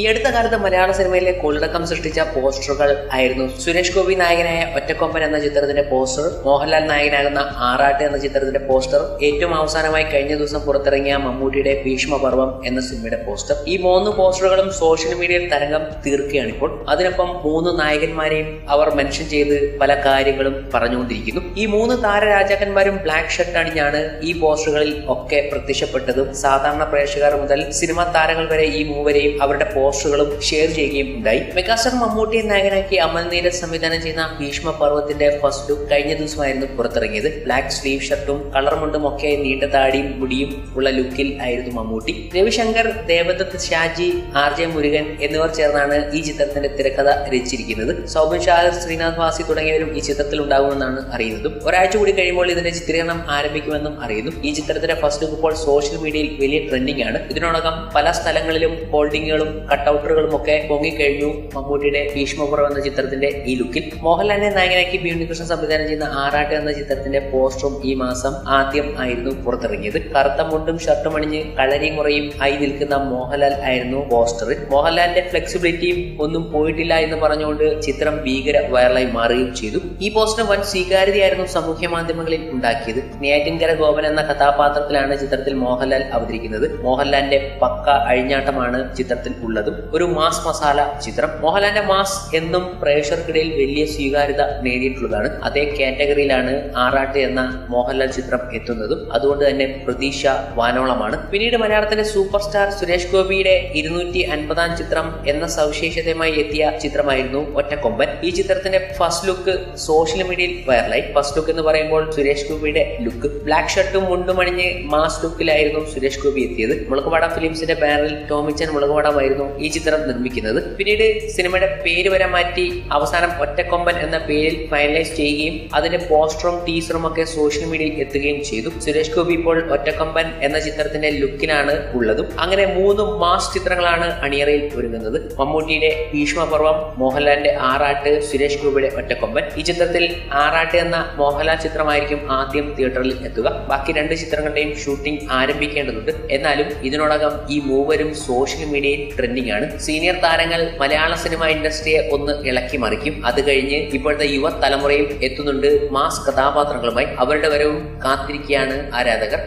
ഈ അടുത്ത കാലത്ത് മലയാള സിനിമയിലെ കൊള്ളടക്കം സൃഷ്ടിച്ച പോസ്റ്ററുകൾ ആയിരുന്നു. സുരേഷ് ഗോപി നായകനായ ഒറ്റക്കൊമ്പൻ എന്ന ചിത്രത്തിന്റെ പോസ്റ്റർ മോഹൻലാൽ നായകനാകുന്ന ആറാട്ട് എന്ന ചിത്രത്തിന്റെ പോസ്റ്റർ ഏറ്റവും അവസാനമായി കഴിഞ്ഞ ദിവസം പുറത്തിറങ്ങിയ മമ്മൂട്ടിയുടെ ഭീഷ്മപർവം എന്ന സിനിമയുടെ പോസ്റ്റർ. ഈ മൂന്ന് പോസ്റ്ററുകളും സോഷ്യൽ മീഡിയയിൽ തരംഗം തീർക്കുകയാണ് ഇപ്പോൾ. അതിനൊപ്പം മൂന്ന് നായകന്മാരെയും അവർ മെൻഷൻ ചെയ്ത് പല കാര്യങ്ങളും പറഞ്ഞുകൊണ്ടിരിക്കുന്നു. ഈ മൂന്ന് താരരാജാക്കന്മാരും ബ്ലാക്ക് ഷർട്ട് അണിഞ്ഞാണ് ഈ പോസ്റ്ററുകളിൽ ഒക്കെ പ്രത്യക്ഷപ്പെട്ടതും. സാധാരണ പ്രേക്ഷകർ മുതൽ സിനിമാ താരങ്ങൾ വരെ ഈ മൂവരെയും അവരുടെ പോസ്റ്ററുകളും ഷെയർ ചെയ്യുകയും ഉണ്ടായി. മെഗാസ്റ്റാർ മമ്മൂട്ടിയെ നായകനാക്കി അമൽ നീരജ് സംവിധാനം ചെയ്യുന്ന ഭീഷ്മ പർവത്തിന്റെ ഫസ്റ്റ് ലുക്ക് കഴിഞ്ഞ ദിവസമായിരുന്നു പുറത്തിറങ്ങിയത്. ബ്ലാക്ക് സ്ലീവ് ഷർട്ടും കളർ മുണ്ടും ഒക്കെ നീണ്ട താടിയും മുടിയും ഉള്ള ലുക്കിൽ ആയിരുന്നു മമ്മൂട്ടി. രവിശങ്കർ ദേവദത്ത് ഷാജി ആർ ജെ മുരുകൻ എന്നിവർ ചേർന്നാണ് ഈ ചിത്രത്തിന്റെ തിരക്കഥ രചിച്ചിരിക്കുന്നത്. സൗബിൻ ഷാഹിർ ശ്രീനാഥ് വാസി തുടങ്ങിയവരും ഈ ചിത്രത്തിൽ ഉണ്ടാകുമെന്നാണ് അറിയുന്നതും. ഒരാഴ്ച കൂടി കഴിയുമ്പോൾ ഇതിന്റെ ചിത്രീകരണം ആരംഭിക്കുമെന്നും അറിയുന്നു. ഈ ചിത്രത്തിന്റെ ഫസ്റ്റ് ലുക്ക് ഇപ്പോൾ സോഷ്യൽ മീഡിയയിൽ വലിയ ട്രെൻഡിംഗ് ആണ്. ഇതിനോടകം പല സ്ഥലങ്ങളിലും ഹോൾഡിങ്ങുകളും കട്ടൗട്ടറുകളും ഒക്കെ പൊങ്ങിക്കഴിഞ്ഞു മമ്മൂട്ടിയുടെ ഭീഷ്മപുറം എന്ന ചിത്രത്തിന്റെ ഈ ലുക്കിൽ. മോഹൻലാലിനെ നായകനാക്കി ബി ഉണ്ണികൃഷ്ണൻ സംവിധാനം ചെയ്യുന്ന ആറാട്ട് എന്ന ചിത്രത്തിന്റെ പോസ്റ്ററും ഈ മാസം ആദ്യം ആയിരുന്നു പുറത്തിറങ്ങിയത്. കറുത്ത മുണ്ടും ഷർട്ടും അണിഞ്ഞ് കളരിയും മുറയും ആയി നിൽക്കുന്ന മോഹൻലാൽ ആയിരുന്നു പോസ്റ്ററിൽ മോഹൻലാലിന്റെ ഫ്ലെക്സിബിലിറ്റിയും ഒന്നും പോയിട്ടില്ല എന്ന് പറഞ്ഞുകൊണ്ട് ചിത്രം ഭീകര വൈറലായി മാറുകയും ചെയ്തു. ഈ പോസ്റ്റർ വൻ സ്വീകാര്യതയായിരുന്നു സാമൂഹ്യ മാധ്യമങ്ങളിൽ ഉണ്ടാക്കിയത്. നേറ്റിൻകര ഗോപൻ എന്ന കഥാപാത്രത്തിലാണ് ചിത്രത്തിൽ മോഹൻലാൽ അവതരിക്കുന്നത്. മോഹൻലാലിന്റെ പക്ക അഴിഞ്ഞാട്ടമാണ് ചിത്രത്തിൽ ഉള്ളതും. ഒരു മാസ് മസാല ചിത്രം. മോഹൻലാലിന്റെ മാസ് എന്നും പ്രേക്ഷകർക്കിടയിൽ വലിയ സ്വീകാര്യത നേടിയിട്ടുള്ളതാണ്. അതേ കാറ്റഗറിയിലാണ് ആറാട്ട് എന്ന മോഹൻലാൽ ചിത്രം എത്തുന്നതും. അതുകൊണ്ട് തന്നെ പ്രതീക്ഷ വാനോളമാണ്. പിന്നീട് മലയാളത്തിലെ സൂപ്പർ സ്റ്റാർ സുരേഷ് ഗോപിയുടെ ഇരുന്നൂറ്റി അൻപതാം ചിത്രം എന്ന സവിശേഷതയുമായി എത്തിയ ചിത്രമായിരുന്നു ഒറ്റക്കൊമ്പൻ. ഈ ചിത്രത്തിന്റെ ഫസ്റ്റ് ലുക്ക് സോഷ്യൽ മീഡിയയിൽ വൈറലായി. ഫസ്റ്റ് ലുക്ക് എന്ന് പറയുമ്പോൾ സുരേഷ് ഗോപിയുടെ ലുക്ക്. ബ്ലാക്ക് ഷർട്ടും മുണ്ടും അണിഞ്ഞ് മാസ് ലുക്കിലായിരുന്നു സുരേഷ് ഗോപി എത്തിയത്. മുളകുപാട ഫിലിംസിന്റെ ബാനറിൽ ടോമിച്ചൻ മുളകുപാടമായിരുന്നു ഈ ചിത്രം നിർമ്മിക്കുന്നത്. പിന്നീട് സിനിമയുടെ പേര് വരെ മാറ്റി അവസാനം ഒറ്റക്കൊമ്പൻ എന്ന പേരിൽ ഫൈനലൈസ് ചെയ്യുകയും അതിന്റെ പോസ്റ്ററും ടീസറും ഒക്കെ സോഷ്യൽ മീഡിയയിൽ എത്തുകയും ചെയ്തു. സുരേഷ് ഗോപി ഇപ്പോൾ ഒറ്റക്കൊമ്പൻ എന്ന ചിത്രത്തിന്റെ ലുക്കിലാണ് ഉള്ളതും. അങ്ങനെ മൂന്ന് മാസ് ചിത്രങ്ങളാണ് അണിയറയിൽ ഒരുങ്ങുന്നത്. മമ്മൂട്ടിയുടെ ഭീഷ്മപർവം മോഹൻലാലിന്റെ ആറാട്ട് സുരേഷ് ഗോപിയുടെ ഒറ്റക്കൊമ്പൻ. ഈ ചിത്രത്തിൽ ആറാട്ട് എന്ന മോഹൻലാൽ ചിത്രമായിരിക്കും ആദ്യം തിയേറ്ററിൽ എത്തുക. ബാക്കി രണ്ട് ചിത്രങ്ങളുടെയും ഷൂട്ടിംഗ് ആരംഭിക്കേണ്ടതുണ്ട്. എന്നാലും ഇതിനോടകം ഈ മൂവരും സോഷ്യൽ മീഡിയയിൽ ട്രെൻഡിംഗ് ആണ് സീനിയർ താരങ്ങൾ മലയാള സിനിമ ഇൻഡസ്ട്രിയെ ഒന്ന് ഇളക്കി മറിക്കും. അത് കഴിഞ്ഞ് ഇപ്പോഴത്തെ യുവ തലമുറയും എത്തുന്നുണ്ട് മാസ് കഥാപാത്രങ്ങളുമായി. അവരുടെ വരവും കാത്തിരിക്കുകയാണ് ആരാധകർ.